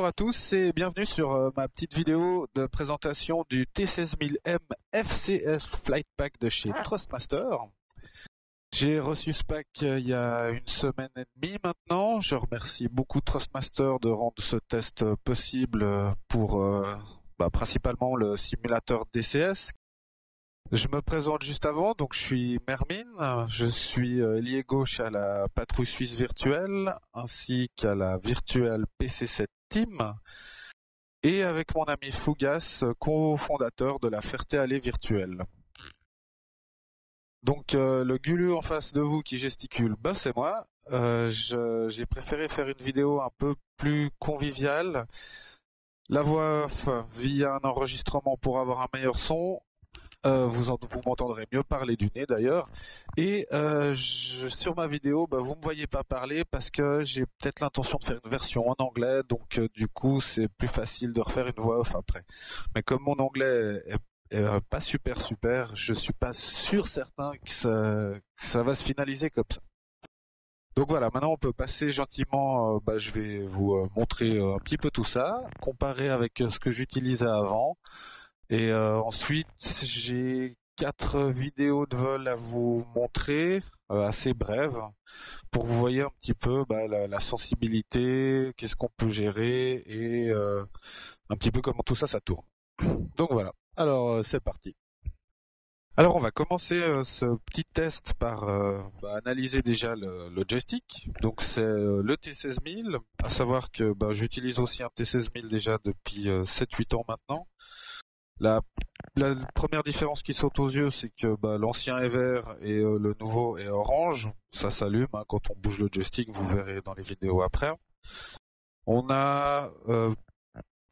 à tous et bienvenue sur euh, ma petite vidéo de présentation du T16000M FCS Flight Pack de chez Trustmaster. J'ai reçu ce pack euh, il y a une semaine et demie maintenant. Je remercie beaucoup Trustmaster de rendre ce test possible pour bah, principalement le simulateur DCS je me présente juste avant, donc je suis Mermine, je suis euh, lié gauche à la patrouille suisse virtuelle ainsi qu'à la virtuelle PC7 Team et avec mon ami Fougas, cofondateur de la Ferté-Allée virtuelle. Donc euh, le gulu en face de vous qui gesticule, bah c'est moi. Euh, j'ai préféré faire une vidéo un peu plus conviviale. La voix off via un enregistrement pour avoir un meilleur son euh, vous m'entendrez mieux parler du nez d'ailleurs. Et euh, sur ma vidéo, bah, vous me voyez pas parler parce que j'ai peut-être l'intention de faire une version en anglais, donc euh, du coup c'est plus facile de refaire une voix off après. Mais comme mon anglais est, pas super super, je suis pas sûr certain que ça, va se finaliser comme ça. Donc voilà, maintenant on peut passer gentiment, bah, je vais vous montrer un petit peu tout ça, comparer avec ce que j'utilisais avant. Et euh, ensuite, j'ai quatre vidéos de vol à vous montrer, euh, assez brèves, pour vous voyez un petit peu bah, la, sensibilité, qu'est-ce qu'on peut gérer et euh, un petit peu comment tout ça, ça tourne. Donc voilà. Alors c'est parti. Alors on va commencer ce petit test par bah, analyser déjà le, joystick. Donc c'est le T16000, à savoir que bah, j'utilise aussi un T16000 déjà depuis 7-8 ans maintenant. La, première différence qui saute aux yeux, c'est que bah, l'ancien est vert et euh, le nouveau est orange. Ça s'allume hein, quand on bouge le joystick, vous verrez dans les vidéos après. On a euh,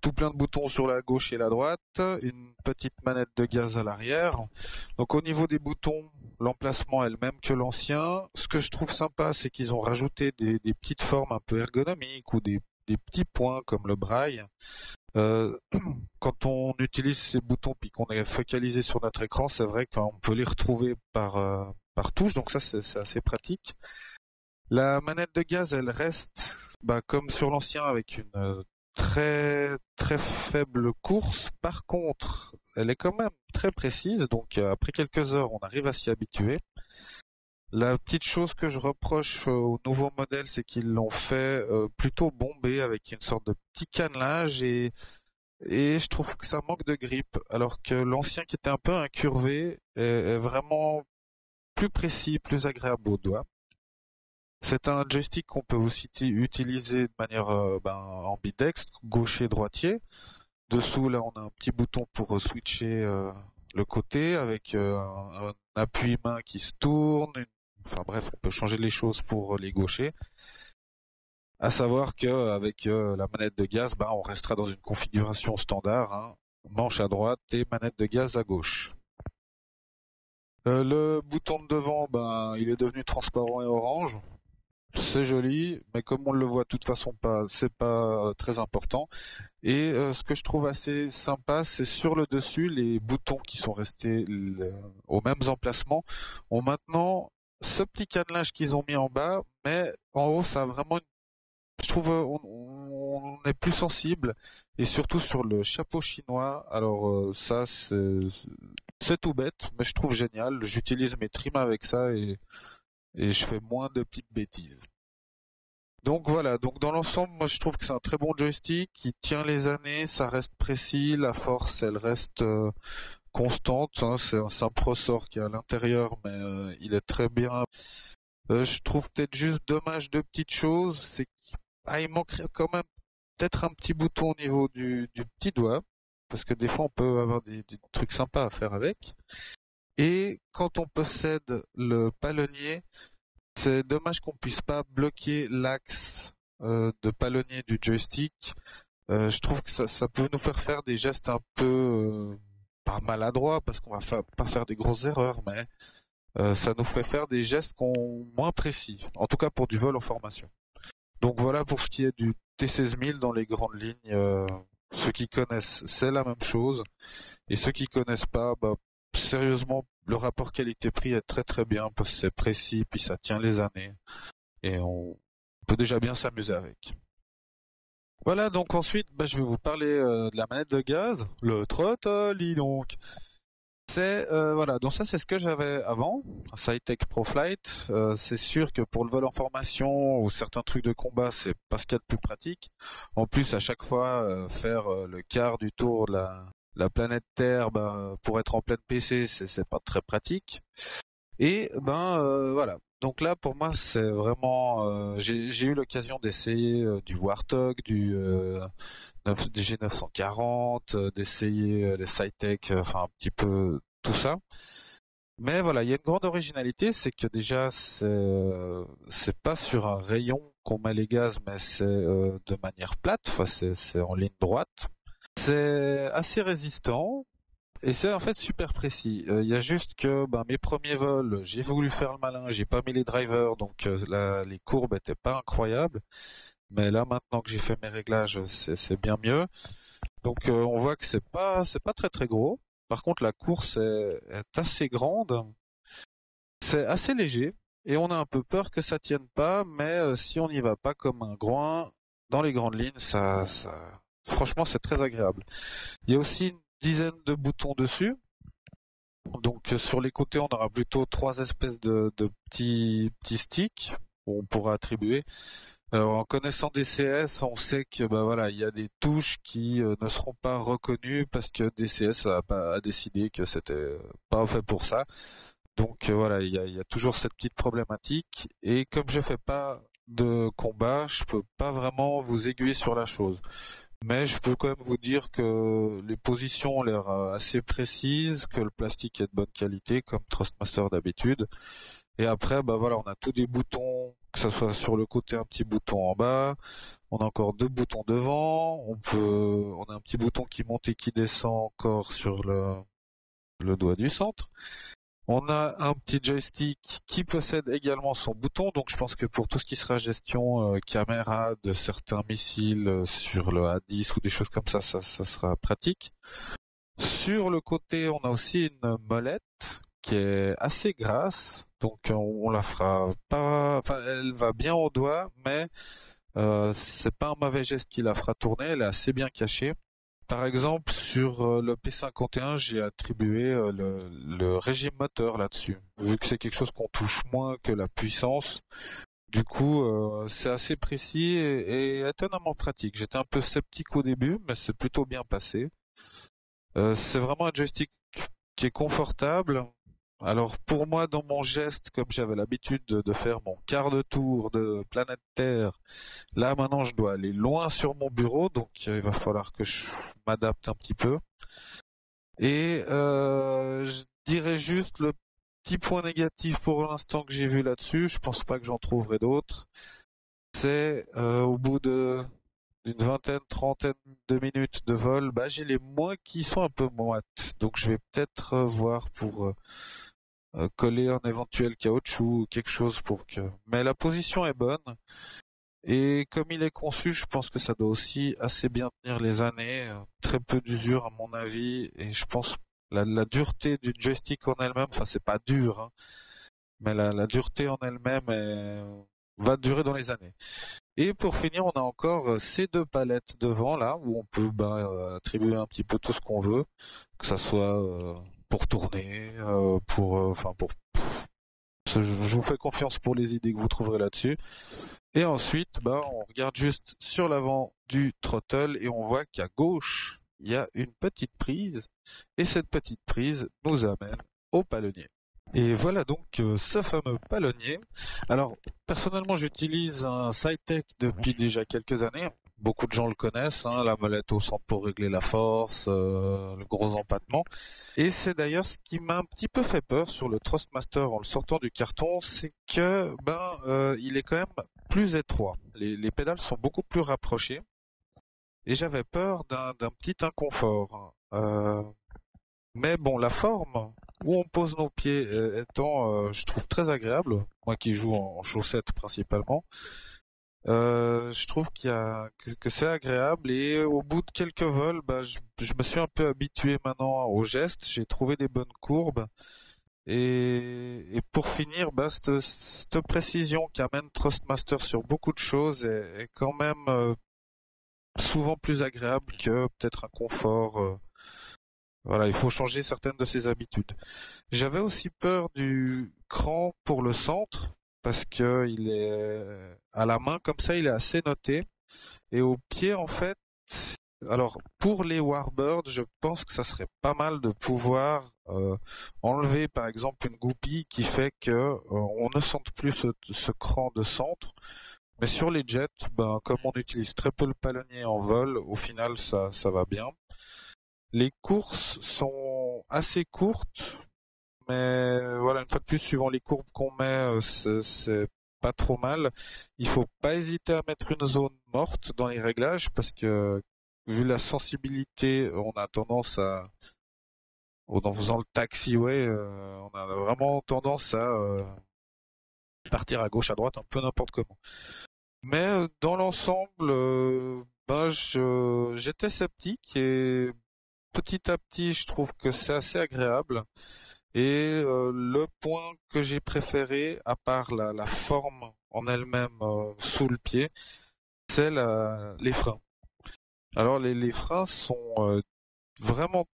tout plein de boutons sur la gauche et la droite, une petite manette de gaz à l'arrière. Donc au niveau des boutons, l'emplacement est le même que l'ancien. Ce que je trouve sympa, c'est qu'ils ont rajouté des, petites formes un peu ergonomiques ou des, des petits points comme le braille euh, quand on utilise ces boutons puis qu'on est focalisé sur notre écran, c'est vrai qu'on peut les retrouver par, euh, par touche, donc ça c'est assez pratique. La manette de gaz, elle reste bah, comme sur l'ancien avec une euh, très très faible course. Par contre, elle est quand même très précise, donc après quelques heures, on arrive à s'y habituer. La petite chose que je reproche euh, au nouveau modèle, c'est qu'ils l'ont fait euh, plutôt bombé avec une sorte de petit cannelage et je trouve que ça manque de grip, alors que l'ancien qui était un peu incurvé est, vraiment plus précis, plus agréable au doigt. C'est un joystick qu'on peut aussi utiliser de manière euh, ben, ambidextre, gaucher, droitier. Dessous, là, on a un petit bouton pour switcher le côté avec un, appui main qui se tourne, Enfin bref, on peut changer les choses pour les gauchers. À savoir qu'avec euh, la manette de gaz, ben, on restera dans une configuration standard, hein. manche à droite et manette de gaz à gauche. Euh, le bouton de devant, ben, il est devenu transparent et orange. C'est joli, mais comme on le voit de toute façon pas, c'est pas euh, très important. Et ce que je trouve assez sympa, c'est sur le dessus, les boutons qui sont restés aux mêmes emplacements ont maintenant ce petit cadenas qu'ils ont mis en bas, mais en haut, ça a vraiment je trouve on, est plus sensible et surtout sur le chapeau chinois. Alors euh, ça c'est tout bête, mais je trouve génial. J'utilise mes trims avec ça et et je fais moins de petites bêtises. Donc voilà, donc dans l'ensemble, moi je trouve que c'est un très bon joystick qui tient les années, ça reste précis, la force elle reste euh, constante. Hein, c'est un simple ressort qui est à l'intérieur, mais euh, il est très bien. Euh, je trouve peut-être juste dommage de petites choses, c'est qu'il ah, manquerait quand même peut-être un petit bouton au niveau du, petit doigt, parce que des fois on peut avoir des, trucs sympas à faire avec. Et quand on possède le palonnier, c'est dommage qu'on puisse pas bloquer l'axe euh, de palonnier du joystick. je trouve que ça, ça peut nous faire faire des gestes un peu maladroit parce qu'on va pas faire des grosses erreurs, mais euh, ça nous fait faire des gestes qu'on moins précis, en tout cas pour du vol en formation. Donc voilà pour ce qui est du T16000 dans les grandes lignes. Euh, ceux qui connaissent, c'est la même chose, et ceux qui connaissent pas, bah, sérieusement, le rapport qualité-prix est très très bien parce que c'est précis, puis ça tient les années, et on peut déjà bien s'amuser avec. Voilà, donc ensuite, bah, je vais vous parler euh, de la manette de gaz, le Trottoli donc. C'est euh, voilà, donc ça c'est ce que j'avais avant, SciTech ProFlight. Euh, c'est sûr que pour le vol en formation ou certains trucs de combat, c'est pas ce qu'il y a de plus pratique. En plus, à chaque fois, euh, faire le quart du tour de la, la planète Terre, ben, pour être en pleine PC, c'est pas très pratique. Et ben voilà. Donc là, pour moi, c'est vraiment. J'ai eu l'occasion d'essayer du Warthog, du G940, d'essayer les SciTech, enfin un petit peu tout ça. Mais voilà, il y a une grande originalité, c'est que déjà c'est pas sur un rayon qu'on met les gaz, mais c'est de manière plate, c'est en ligne droite. C'est assez résistant et c'est en fait super précis. Il y a juste que ben, mes premiers vols, j'ai voulu faire le malin, j'ai pas mis les drivers, donc les courbes étaient pas incroyables. Mais là, maintenant que j'ai fait mes réglages, c'est bien mieux. Donc, euh, on voit que c'est pas, c'est pas très très gros. Par contre, la course est, assez grande. C'est assez léger. Et on a un peu peur que ça tienne pas, mais euh, si on n'y va pas comme un groin, dans les grandes lignes, ça, ça... franchement, c'est très agréable. Il y a aussi une dizaine de boutons dessus. Donc, euh, sur les côtés, on aura plutôt trois espèces de, petits, petits sticks on pourra attribuer. Euh, en connaissant DCS, on sait que bah voilà, il y a des touches qui euh, ne seront pas reconnues parce que DCS a, pas, décidé que c'était pas fait pour ça. Donc voilà, il y a, toujours cette petite problématique. Et comme je fais pas de combat, je peux pas vraiment vous aiguiller sur la chose. Mais je peux quand même vous dire que les positions ont l'air assez précises, que le plastique est de bonne qualité, comme Trustmaster d'habitude. Et après, bah voilà, on a tous des boutons, que ce soit sur le côté un petit bouton en bas, on a encore deux boutons devant, on peut, on a un petit bouton qui monte et qui descend encore sur le, le doigt du centre. On a un petit joystick qui possède également son bouton, donc je pense que pour tout ce qui sera gestion euh, caméra de certains missiles euh, sur le A10 ou des choses comme ça, ça, sera pratique. Sur le côté, on a aussi une molette qui est assez grasse, donc on, la fera pas, enfin elle va bien au doigt, mais euh, c'est pas un mauvais geste qui la fera tourner, elle est assez bien cachée. Par exemple, sur euh, le P51, j'ai attribué euh, le, régime moteur là-dessus, vu que c'est quelque chose qu'on touche moins que la puissance. Du coup, euh, c'est assez précis et, et, étonnamment pratique. J'étais un peu sceptique au début, mais c'est plutôt bien passé. c'est vraiment un joystick qui est confortable, alors pour moi, dans mon geste, comme j'avais l'habitude de, faire mon quart de tour de planète Terre, là maintenant je dois aller loin sur mon bureau, donc euh, il va falloir que je m'adapte un petit peu. Et euh, je dirais juste le petit point négatif pour l'instant que j'ai vu là-dessus, je pense pas que j'en trouverai d'autres, c'est euh, au bout de d'une vingtaine, trentaine de minutes de vol, bah j'ai les moins qui sont un peu moites. Donc je vais peut-être voir pour euh, coller un éventuel caoutchouc ou quelque chose pour que. Mais la position est bonne. Et comme il est conçu, je pense que ça doit aussi assez bien tenir les années. Très peu d'usure à mon avis. Et je pense la, la dureté du joystick en elle-même, enfin c'est pas dur, hein, mais la, la, dureté en elle-même va durer dans les années. Et pour finir, on a encore euh, ces deux palettes devant là où on peut ben, euh, attribuer un petit peu tout ce qu'on veut, que ça soit pour tourner, euh, pour, euh, enfin pour. Je vous fais confiance pour les idées que vous trouverez là-dessus. Et ensuite, bah, on regarde juste sur l'avant du throttle et on voit qu'à gauche, il y a une petite prise. Et cette petite prise nous amène au palonnier. Et voilà donc euh, ce fameux palonnier. Alors personnellement j'utilise un SciTech depuis déjà quelques années beaucoup de gens le connaissent, hein, la molette au centre pour régler la force, euh, le gros empattement. Et c'est d'ailleurs ce qui m'a un petit peu fait peur sur le Trustmaster en le sortant du carton, c'est que ben euh, il est quand même plus étroit. Les, les pédales sont beaucoup plus rapprochées. Et j'avais peur d'un petit inconfort. Euh, mais bon, la forme où on pose nos pieds étant, je trouve très agréable. Moi qui joue en chaussettes principalement. Euh, je trouve qu'il y a que, c'est agréable et au bout de quelques vols, bah, je, me suis un peu habitué maintenant au geste. J'ai trouvé des bonnes courbes et, et pour finir, bah, cette, cette précision qu'amène Trustmaster sur beaucoup de choses est, est quand même euh, souvent plus agréable que peut-être un confort. Voilà, il faut changer certaines de ses habitudes. J'avais aussi peur du cran pour le centre parce que il est à la main comme ça, il est assez noté et au pied en fait. Alors pour les Warbirds, je pense que ça serait pas mal de pouvoir euh, enlever par exemple une goupille qui fait que euh, on ne sente plus ce, cran de centre. Mais sur les jets, ben, comme on utilise très peu le palonnier en vol, au final ça, ça va bien. Les courses sont assez courtes, mais voilà, une fois de plus, suivant les courbes qu'on met, euh, c'est pas trop mal. Il faut pas hésiter à mettre une zone morte dans les réglages parce que vu la sensibilité, on a tendance à en faisant le taxiway, euh, on a vraiment tendance à euh, partir à gauche, à droite, un peu n'importe comment. Mais dans l'ensemble, ben j'étais sceptique et petit à petit, je trouve que c'est assez agréable. Et euh, le point que j'ai préféré, à part la, forme en elle-même euh, sous le pied, c'est les freins. Alors les, freins sont euh, vraiment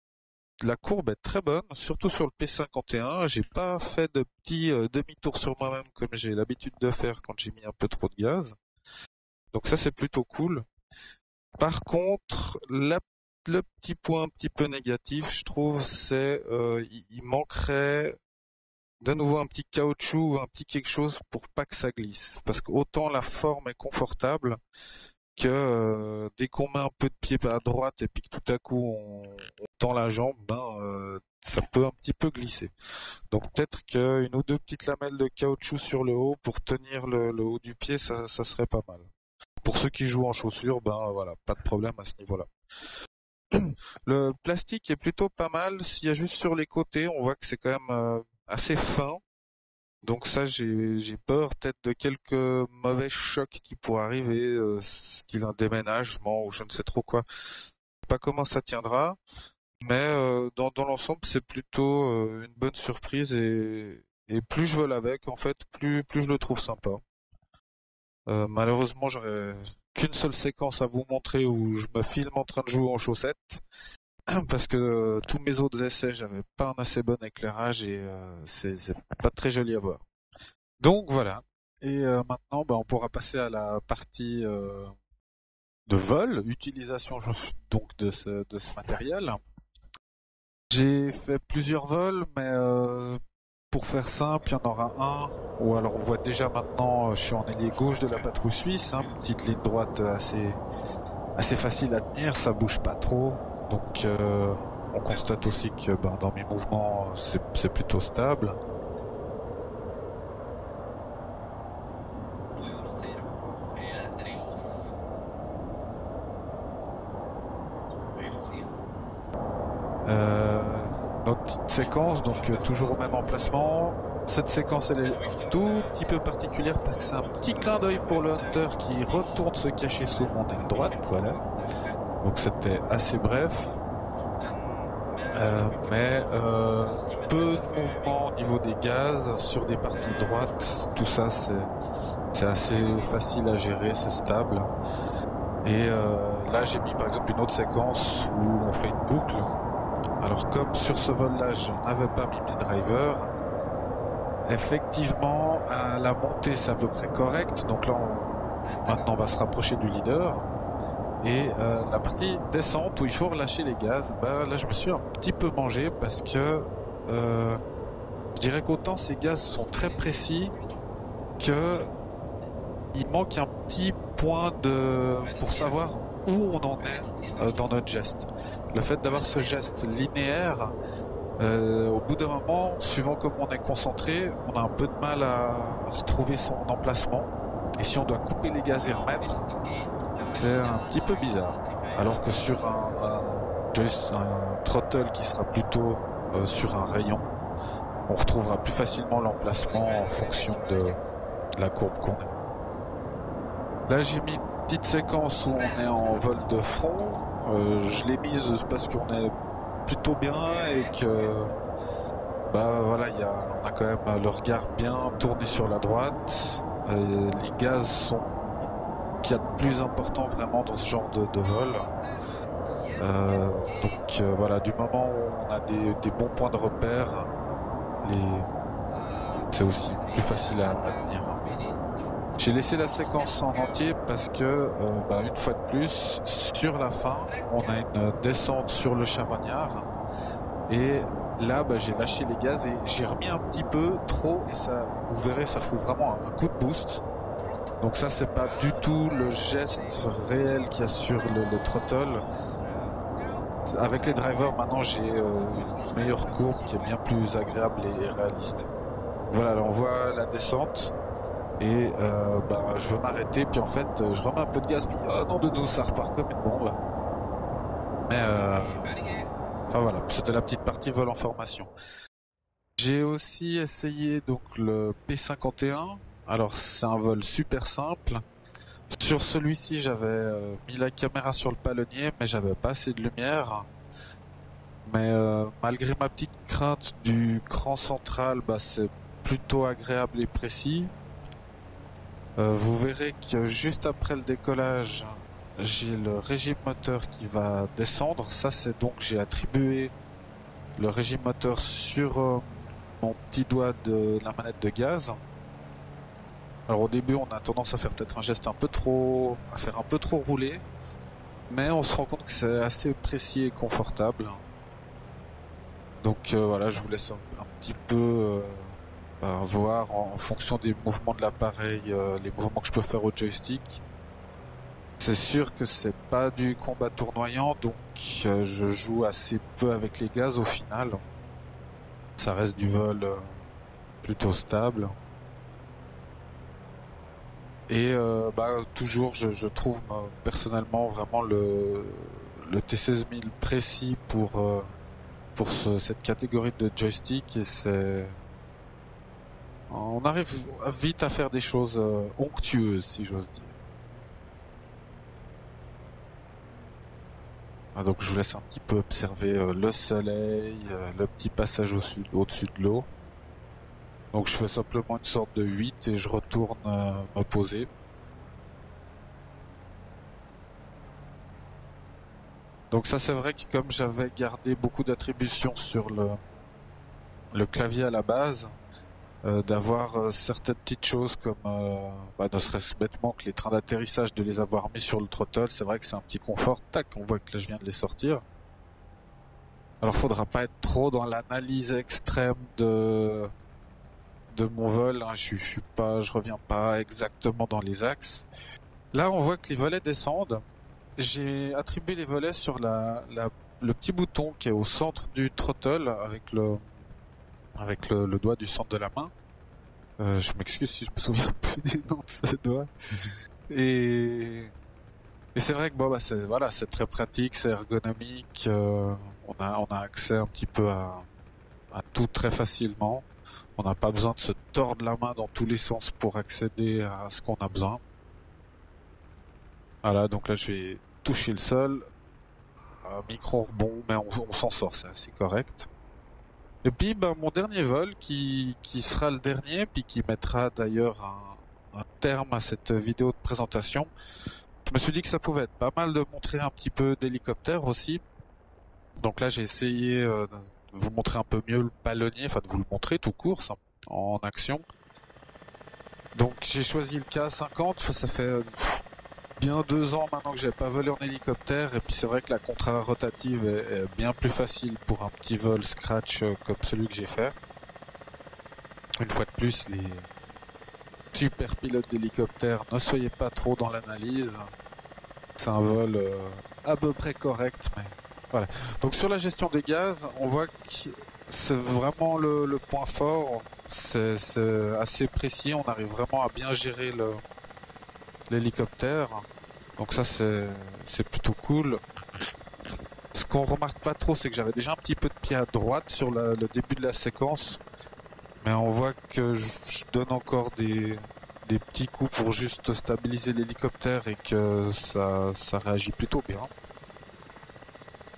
la courbe est très bonne, surtout sur le P51. J'ai pas fait de petits demi-tours sur moi-même comme j'ai l'habitude de faire quand j'ai mis un peu trop de gaz. Donc ça c'est plutôt cool. Par contre, la le petit point un petit peu négatif, je trouve, c'est euh, il, manquerait de nouveau un petit caoutchouc, un petit quelque chose pour pas que ça glisse. Parce que autant la forme est confortable que euh, dès qu'on met un peu de pied à droite et puis que tout à coup on, tend la jambe, ben euh, ça peut un petit peu glisser. Donc peut-être qu'une ou deux petites lamelles de caoutchouc sur le haut pour tenir le, haut du pied, ça, ça serait pas mal. Pour ceux qui jouent en chaussures, ben voilà, pas de problème à ce niveau-là. Le plastique est plutôt pas mal. S'il y a juste sur les côtés, on voit que c'est quand même euh, assez fin. Donc ça, j'ai peur peut-être de quelques mauvais chocs qui pourraient arriver, euh, style un déménagement ou je ne sais trop quoi. Pas comment ça tiendra, mais euh, dans, l'ensemble, c'est plutôt une bonne surprise et, plus je veux l'avec, en fait, plus je le trouve sympa. malheureusement, j'aurais qu'une seule séquence à vous montrer où je me filme en train de jouer en chaussettes parce que euh, tous mes autres essais j'avais pas un assez bon éclairage et euh, c'est pas très joli à voir. Donc voilà. Et euh, maintenant bah, on pourra passer à la partie de vol, utilisation donc de ce, de ce matériel. J'ai fait plusieurs vols mais pour faire simple, il y en aura un, ou alors on voit déjà maintenant, euh, je suis en ailier gauche de la patrouille suisse, hein, petite ligne droite assez, assez facile à tenir, ça bouge pas trop, donc euh, on constate aussi que ben, dans mes mouvements c'est plutôt stable. Euh, notre petite séquence, donc euh, toujours au même emplacement. Cette séquence elle est tout petit peu particulière parce que c'est un petit clin d'œil pour le hunter qui retourne se cacher sous mon aile droite, voilà. Donc c'était assez bref. Euh, mais euh, peu de mouvement au niveau des gaz sur des parties droites, tout ça c'est assez facile à gérer, c'est stable. Et là j'ai mis par exemple une autre séquence où on fait une boucle alors comme sur ce vol-là, je n'avais pas mis mes drivers, effectivement, à la montée, c'est à peu près correct. Donc là, maintenant, on va se rapprocher du leader. Et euh, la partie descente où il faut relâcher les gaz, ben, là, je me suis un petit peu mangé parce que euh, je dirais qu'autant ces gaz sont très précis que il manque un petit point de pour savoir où on en est euh, dans notre geste le fait d'avoir ce geste linéaire, euh, au bout d'un moment, suivant comment on est concentré, on a un peu de mal à retrouver son emplacement. Et si on doit couper les gaz et remettre, c'est un petit peu bizarre. Alors que sur un, un, qui sera plutôt euh, sur un rayon, on retrouvera plus facilement l'emplacement en fonction de, la courbe qu'on est. Là, j'ai mis une petite séquence où on est en vol de front euh, je l'ai mise parce qu'on est plutôt bien et que bah voilà, y a, on a quand même le regard bien tourné sur la droite. Les gaz sont qu'il y a de plus important vraiment dans ce genre de, vol. Euh, donc euh, voilà, du moment où on a des, bons points de repère, c'est aussi plus facile à maintenir. J'ai laissé la séquence en entier parce que, euh, bah, une fois de plus, sur la fin, on a une descente sur le charognard et là, bah, j'ai lâché les gaz et j'ai remis un petit peu trop et ça, vous verrez, ça fout vraiment un coup de boost. Donc ça, c'est pas du tout le geste réel qu'il y a sur le, throttle. Avec les drivers, maintenant, j'ai euh, une meilleure courbe qui est bien plus agréable et réaliste. Voilà, là, on voit la descente et euh, bah, je veux m'arrêter puis en fait je remets un peu de gaz puis oh non de douce ça repart comme une bombe mais euh, ah voilà, c'était la petite partie vol en formation. J'ai aussi essayé donc le P51. Alors c'est un vol super simple. Sur celui-ci, j'avais euh, mis la caméra sur le palonnier, mais j'avais pas assez de lumière. Mais euh, malgré ma petite crainte du cran central, bah, c'est plutôt agréable et précis. Euh, vous verrez que juste après le décollage, j'ai le régime moteur qui va descendre. Ça, c'est donc j'ai attribué le régime moteur sur euh, mon petit doigt de la manette de gaz. Alors au début, on a tendance à faire peut-être un geste un peu trop, à faire un peu trop rouler, mais on se rend compte que c'est assez précis et confortable. Donc euh, voilà, je vous laisse un, petit peu euh, ben, voir en, fonction des mouvements de l'appareil, les mouvements que je peux faire au joystick. C'est sûr que c'est pas du combat tournoyant, donc euh, je joue assez peu avec les gaz au final. Ça reste du vol euh, plutôt stable. Et euh, bah, toujours, je, trouve personnellement vraiment le, le T16000 précis pour, pour cette catégorie de joystick et c'est on arrive vite à faire des choses onctueuses si j'ose dire. Ah, donc je vous laisse un petit peu observer euh, le soleil, euh, le petit passage au-dessus au de l'eau. Donc je fais simplement une sorte de 8 et je retourne euh, me poser. Donc ça c'est vrai que comme j'avais gardé beaucoup d'attributions sur le clavier à la base, euh, d'avoir euh, certaines petites choses comme euh, bah, ne serait-ce bêtement que les trains d'atterrissage de les avoir mis sur le throttle c'est vrai que c'est un petit confort. Tac on voit que là je viens de les sortir. Alors faudra pas être trop dans l'analyse extrême de de mon vol hein. je, je suis pas je reviens pas exactement dans les axes. Là on voit que les volets descendent. J'ai attribué les volets sur la, la le petit bouton qui est au centre du throttle avec le avec le, doigt du centre de la main. Euh, je m'excuse si je me souviens plus du nom de ce doigt. Et, et c'est vrai que bon, bah, c'est voilà, c'est très pratique, c'est ergonomique. Euh, on a on a accès un petit peu à, à tout très facilement. On n'a pas besoin de se tordre la main dans tous les sens pour accéder à ce qu'on a besoin. Voilà, donc là je vais toucher le sol. Un micro rebond, mais on, on s'en sort, c'est assez correct. Et puis ben, mon dernier vol qui, qui sera le dernier, puis qui mettra d'ailleurs un, un, terme à cette vidéo de présentation. Je me suis dit que ça pouvait être pas mal de montrer un petit peu d'hélicoptère aussi. Donc là j'ai essayé euh, de vous montrer un peu mieux le ballonnier, enfin de vous le montrer tout court en action. Donc j'ai choisi le K50, ça fait euh, bien deux ans maintenant que j'ai pas volé en hélicoptère et puis c'est vrai que la contrat rotative est, bien plus facile pour un petit vol scratch euh, comme celui que j'ai fait. Une fois de plus, les super pilotes d'hélicoptère, ne soyez pas trop dans l'analyse. C'est un vol euh, à peu près correct, mais voilà. Donc sur la gestion des gaz, on voit que c'est vraiment le, point fort. C'est assez précis, on arrive vraiment à bien gérer l'hélicoptère. Donc ça c'est plutôt cool. Ce qu'on remarque pas trop, c'est que j'avais déjà un petit peu de pied à droite sur le début de la séquence. Mais on voit que je, donne encore des, des petits coups pour juste stabiliser l'hélicoptère et que ça, ça réagit plutôt bien.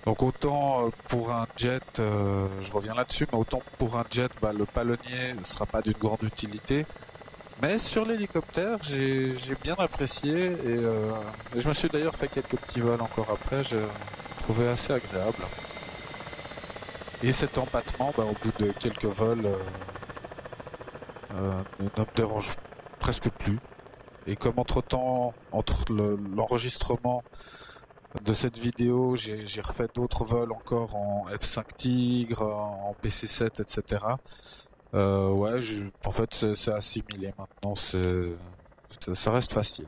Donc autant euh, pour un jet, euh, je reviens là-dessus, mais autant pour un jet, bah, le palonnier ne sera pas d'une grande utilité. Mais sur l'hélicoptère, j'ai bien apprécié et, euh, je me suis d'ailleurs fait quelques petits vols encore après. Je trouvais assez agréable. Et cet empattement, bah, au bout de quelques vols, euh, euh, ne, me dérange presque plus. Et comme entre-temps, entre, l'enregistrement de cette vidéo, j'ai refait d'autres vols encore en F5 Tigre, en PC7, etc. Euh, ouais, en fait, c'est assimilé maintenant. ça reste facile.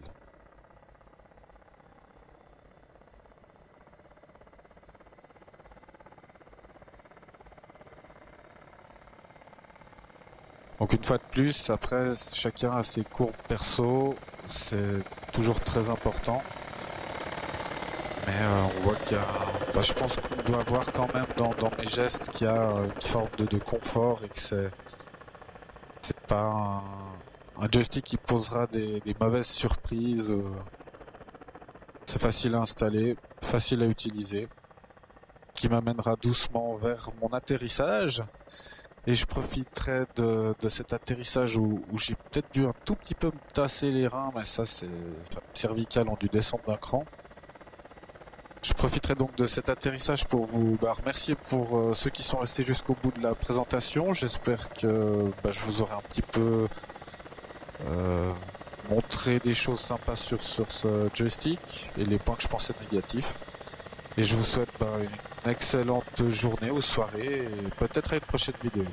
Donc une fois de plus, après, chacun a ses courbes perso, c'est toujours très important. Mais euh, on voit qu'il y a... Je pense qu'on doit voir quand même dans, mes gestes qu'il y a une forme de, confort et que c'est... Pas un... joystick qui posera des, mauvaises surprises. Euh. C'est facile à installer, facile à utiliser, qui m'amènera doucement vers mon atterrissage. Et je profiterai de, cet atterrissage où, j'ai peut-être dû un tout petit peu me tasser les reins, mais ça c'est enfin, cervical ont dû descendre d'un cran. Je profiterai donc de cet atterrissage pour vous bah, remercier pour euh, ceux qui sont restés jusqu'au bout de la présentation. J'espère que bah, je vous aurai un petit peu euh, montré des choses sympas sur, ce joystick et les points que je pensais négatifs. Et je vous souhaite bah, une excellente journée ou soirée et peut-être à une prochaine vidéo.